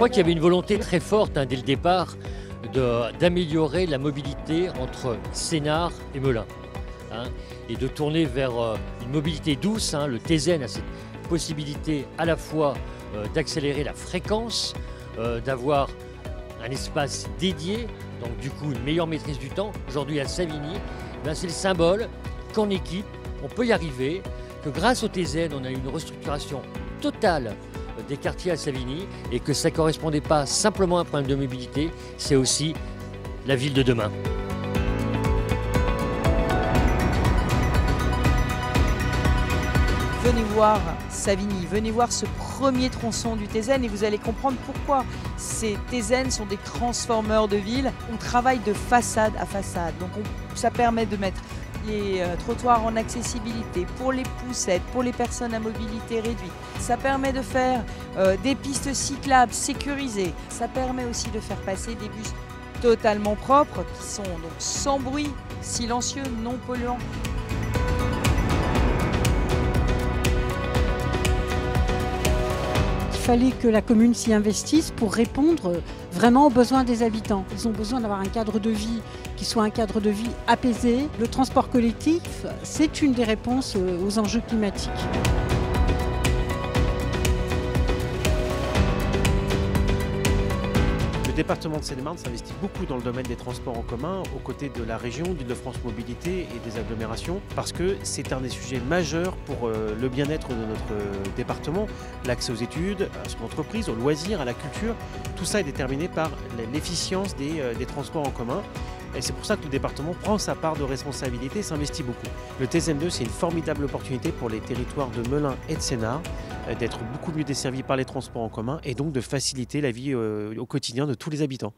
crois qu'il y avait une volonté très forte hein, dès le départ d'améliorer la mobilité entre Sénart et Melun. Hein, et de tourner vers euh, une mobilité douce. Hein. le TZN a cette possibilité à la fois euh, d'accélérer la fréquence, euh, d'avoir un espace dédié, donc du coup une meilleure maîtrise du temps. Aujourd'hui à Savigny, ben, c'est le symbole qu'en équipe, on peut y arriver, que grâce au TZN, on a une restructuration totale des quartiers à Savigny et que ça ne correspondait pas simplement à un problème de mobilité, c'est aussi la ville de demain. venez voir Savigny, venez voir ce premier tronçon du Tézen et vous allez comprendre pourquoi ces Tézen sont des transformeurs de ville. On travaille de façade à façade, donc ça permet de mettre les euh, trottoirs en accessibilité pour les poussettes, pour les personnes à mobilité réduite. Ça permet de faire euh, des pistes cyclables sécurisées. Ça permet aussi de faire passer des bus totalement propres qui sont donc sans bruit, silencieux, non polluants. Fallait que la commune s'y investisse pour répondre vraiment aux besoins des habitants. Ils ont besoin d'avoir un cadre de vie qui soit un cadre de vie apaisé. Le transport collectif, c'est une des réponses aux enjeux climatiques. Département de Seine-et-Marne s'investit beaucoup dans le domaine des transports en commun aux côtés de la région, d'Île-de-France Mobilité et des agglomérations parce que c'est un des sujets majeurs pour euh, le bien-être de notre euh, département. L'accès aux études, à son entreprise, aux loisirs, à la culture, tout ça est déterminé par l'efficience des, euh, des transports en commun. Et c'est pour ça que le département prend sa part de responsabilité et s'investit beaucoup. Le TZM2, c'est une formidable opportunité pour les territoires de Melun et de Sénart d'être beaucoup mieux desservis par les transports en commun et donc de faciliter la vie euh, au quotidien de tous les habitants.